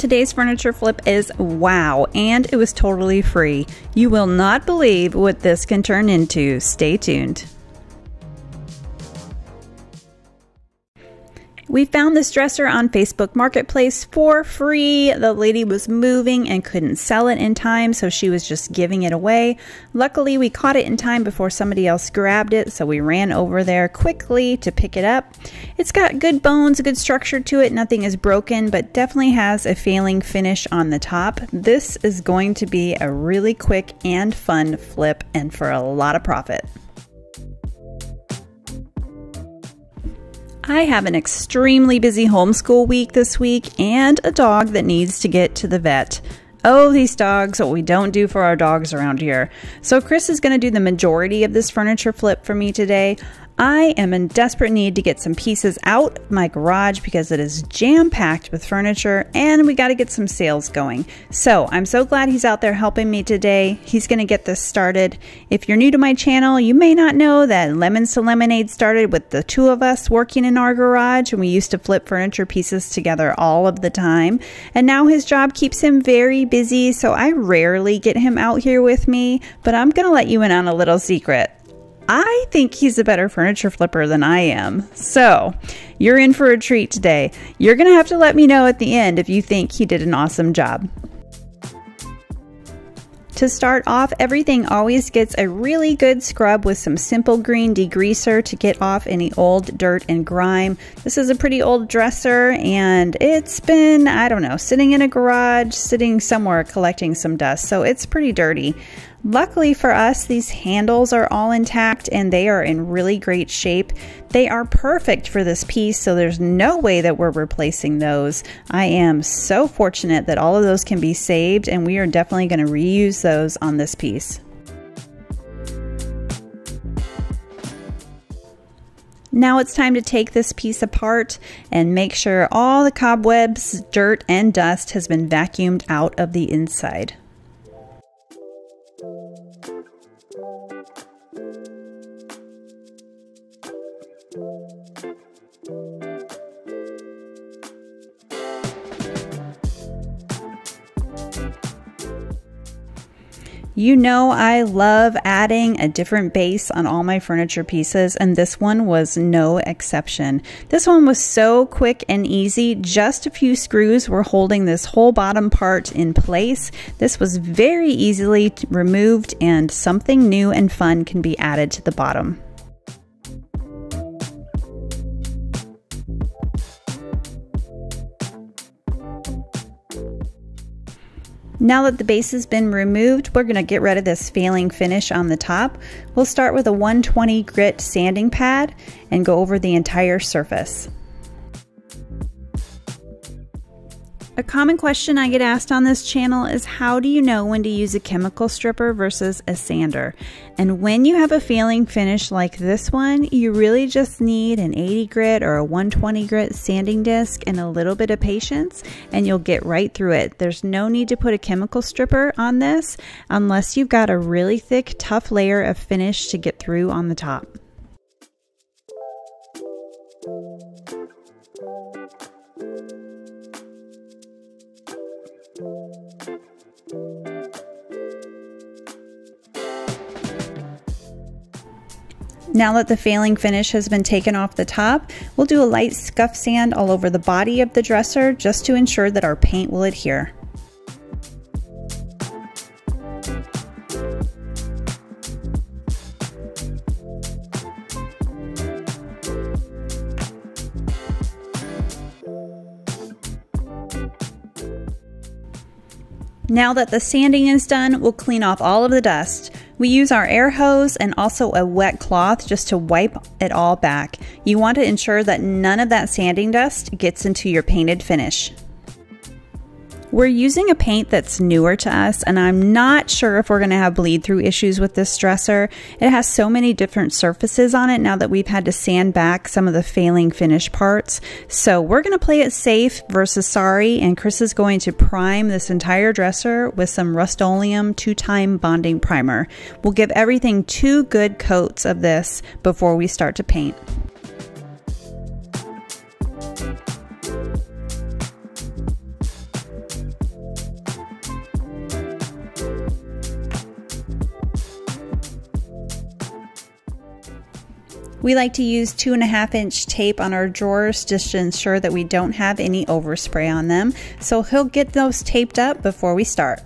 Today's furniture flip is wow, and it was totally free. You will not believe what this can turn into. Stay tuned. We found this dresser on Facebook Marketplace for free. The lady was moving and couldn't sell it in time, so she was just giving it away. Luckily, we caught it in time before somebody else grabbed it, so we ran over there quickly to pick it up. It's got good bones, a good structure to it. Nothing is broken, but definitely has a failing finish on the top. This is going to be a really quick and fun flip and for a lot of profit. I have an extremely busy homeschool week this week and a dog that needs to get to the vet. Oh, these dogs, what we don't do for our dogs around here. So, Chris is going to do the majority of this furniture flip for me today. I am in desperate need to get some pieces out of my garage because it is jam packed with furniture and we got to get some sales going. So I'm so glad he's out there helping me today. He's going to get this started. If you're new to my channel, you may not know that Lemons to Lemonade started with the two of us working in our garage and we used to flip furniture pieces together all of the time. And now his job keeps him very busy, so I rarely get him out here with me, but I'm going to let you in on a little secret. I think he's a better furniture flipper than I am. So, you're in for a treat today. You're going to have to let me know at the end if you think he did an awesome job. To start off, everything always gets a really good scrub with some simple green degreaser to get off any old dirt and grime. This is a pretty old dresser and it's been, I don't know, sitting in a garage, sitting somewhere collecting some dust, so it's pretty dirty. Luckily for us, these handles are all intact and they are in really great shape. They are perfect for this piece, so there's no way that we're replacing those. I am so fortunate that all of those can be saved and we are definitely going to reuse those on this piece. Now it's time to take this piece apart and make sure all the cobwebs, dirt, and dust has been vacuumed out of the inside. You know, I love adding a different base on all my furniture pieces, and this one was no exception. This one was so quick and easy. Just a few screws were holding this whole bottom part in place. This was very easily removed, and something new and fun can be added to the bottom. Now that the base has been removed, we're going to get rid of this failing finish on the top. We'll start with a 120 grit sanding pad and go over the entire surface. A common question I get asked on this channel is how do you know when to use a chemical stripper versus a sander? And when you have a failing finish like this one, you really just need an 80 grit or a 120 grit sanding disc and a little bit of patience and you'll get right through it. There's no need to put a chemical stripper on this unless you've got a really thick, tough layer of finish to get through on the top. Now that the failing finish has been taken off the top, we'll do a light scuff sand all over the body of the dresser just to ensure that our paint will adhere. Now that the sanding is done, we'll clean off all of the dust. We use our air hose and also a wet cloth just to wipe it all back. You want to ensure that none of that sanding dust gets into your painted finish. We're using a paint that's newer to us, and I'm not sure if we're going to have bleed through issues with this dresser. It has so many different surfaces on it now that we've had to sand back some of the failing finish parts. So we're going to play it safe versus sorry, and Chris is going to prime this entire dresser with some Rust-Oleum two-time bonding primer. We'll give everything two good coats of this before we start to paint. We like to use two and a half inch tape on our drawers just to ensure that we don't have any overspray on them. So he'll get those taped up before we start.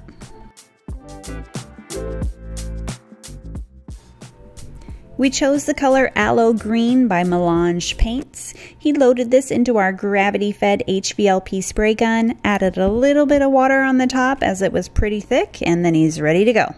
We chose the color Aloe Green by Melange Paints. He loaded this into our gravity-fed HVLP spray gun, added a little bit of water on the top as it was pretty thick, and then he's ready to go.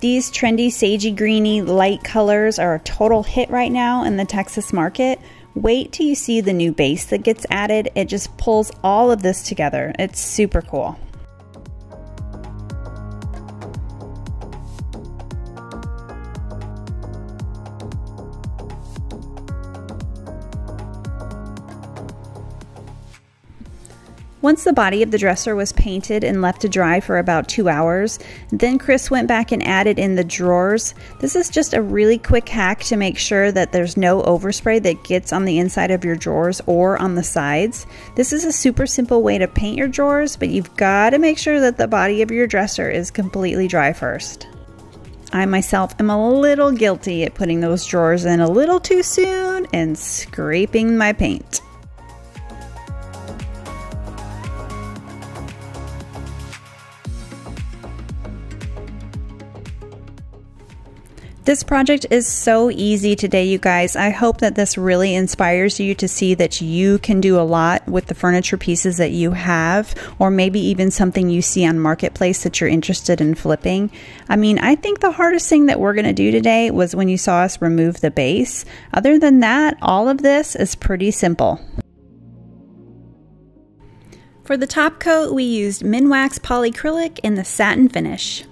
These trendy sagey greeny light colors are a total hit right now in the Texas market. Wait till you see the new base that gets added. It just pulls all of this together. It's super cool. Once the body of the dresser was painted and left to dry for about two hours, then Chris went back and added in the drawers. This is just a really quick hack to make sure that there's no overspray that gets on the inside of your drawers or on the sides. This is a super simple way to paint your drawers, but you've got to make sure that the body of your dresser is completely dry first. I myself am a little guilty at putting those drawers in a little too soon and scraping my paint. This project is so easy today, you guys. I hope that this really inspires you to see that you can do a lot with the furniture pieces that you have, or maybe even something you see on Marketplace that you're interested in flipping. I mean, I think the hardest thing that we're going to do today was when you saw us remove the base. Other than that, all of this is pretty simple. For the top coat, we used Minwax polycrylic in the satin finish.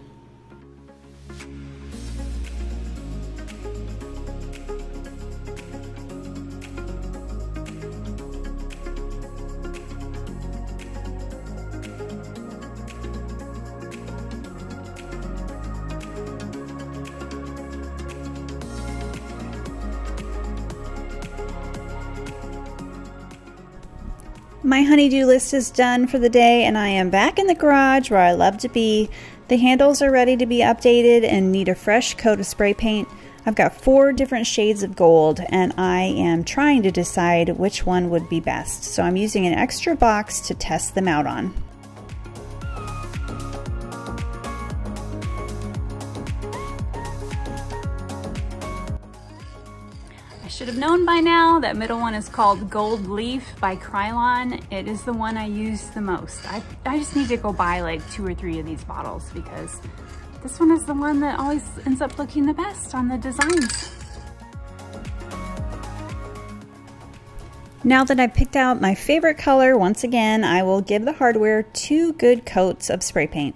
My honeydew list is done for the day, and I am back in the garage where I love to be. The handles are ready to be updated and need a fresh coat of spray paint. I've got four different shades of gold, and I am trying to decide which one would be best. So I'm using an extra box to test them out on. Have known by now that middle one is called Gold Leaf by Krylon. It is the one I use the most. I, I just need to go buy like two or three of these bottles because this one is the one that always ends up looking the best on the designs. Now that I've picked out my favorite color, once again, I will give the hardware two good coats of spray paint.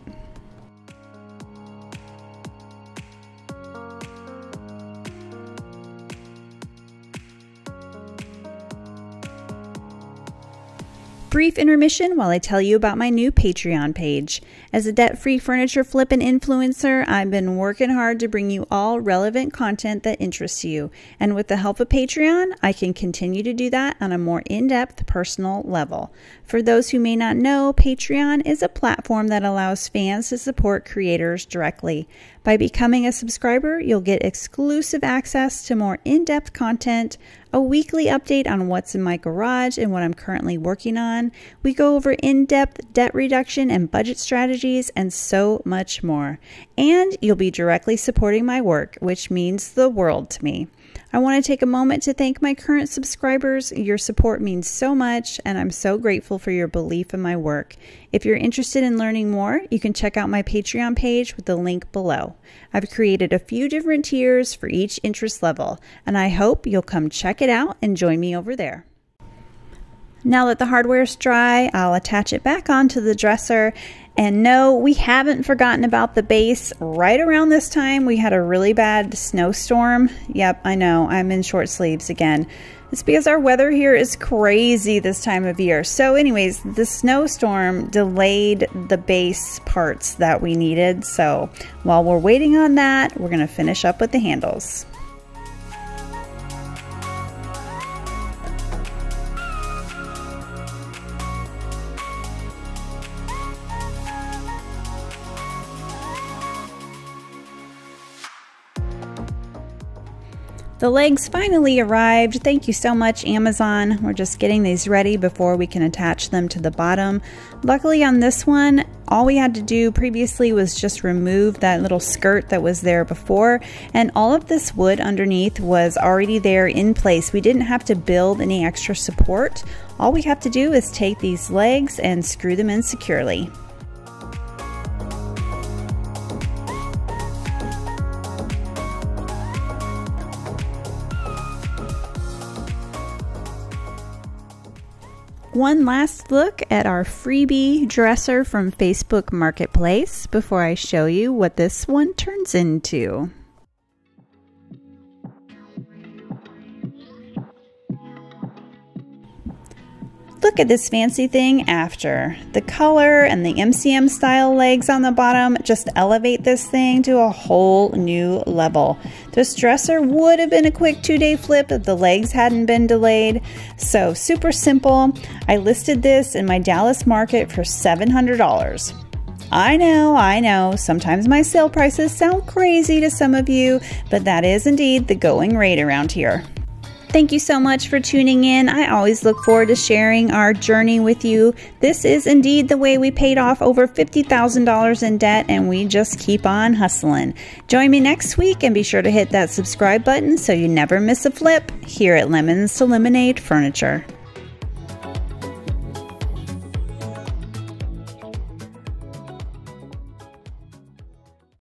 Brief intermission while I tell you about my new Patreon page. As a debt free furniture flip and influencer, I've been working hard to bring you all relevant content that interests you. And with the help of Patreon, I can continue to do that on a more in depth personal level. For those who may not know, Patreon is a platform that allows fans to support creators directly. By becoming a subscriber, you'll get exclusive access to more in depth content, a weekly update on what's in my garage and what I'm currently working on. We go over in depth debt reduction and budget strategies, and so much more. And you'll be directly supporting my work, which means the world to me. I want to take a moment to thank my current subscribers. Your support means so much, and I'm so grateful for your belief in my work. If you're interested in learning more, you can check out my Patreon page with the link below. I've created a few different tiers for each interest level, and I hope you'll come check it out and join me over there. Now that the hardware is dry, I'll attach it back onto the dresser And no, we haven't forgotten about the base. Right around this time, we had a really bad snowstorm. Yep, I know, I'm in short sleeves again. It's because our weather here is crazy this time of year. So, anyways, the snowstorm delayed the base parts that we needed. So, while we're waiting on that, we're going to finish up with the handles. The legs finally arrived. Thank you so much, Amazon. We're just getting these ready before we can attach them to the bottom. Luckily on this one, all we had to do previously was just remove that little skirt that was there before, and all of this wood underneath was already there in place. We didn't have to build any extra support. All we have to do is take these legs and screw them in securely. One last look at our freebie dresser from Facebook Marketplace before I show you what this one turns into. Look at this fancy thing after. The color and the MCM style legs on the bottom just elevate this thing to a whole new level. This dresser would have been a quick two day flip if the legs hadn't been delayed. So super simple. I listed this in my Dallas market for $700. I know, I know, sometimes my sale prices sound crazy to some of you, but that is indeed the going rate around here. Thank you so much for tuning in. I always look forward to sharing our journey with you. This is indeed the way we paid off over $50,000 in debt, and we just keep on hustling. Join me next week and be sure to hit that subscribe button so you never miss a flip here at Lemons to Lemonade Furniture.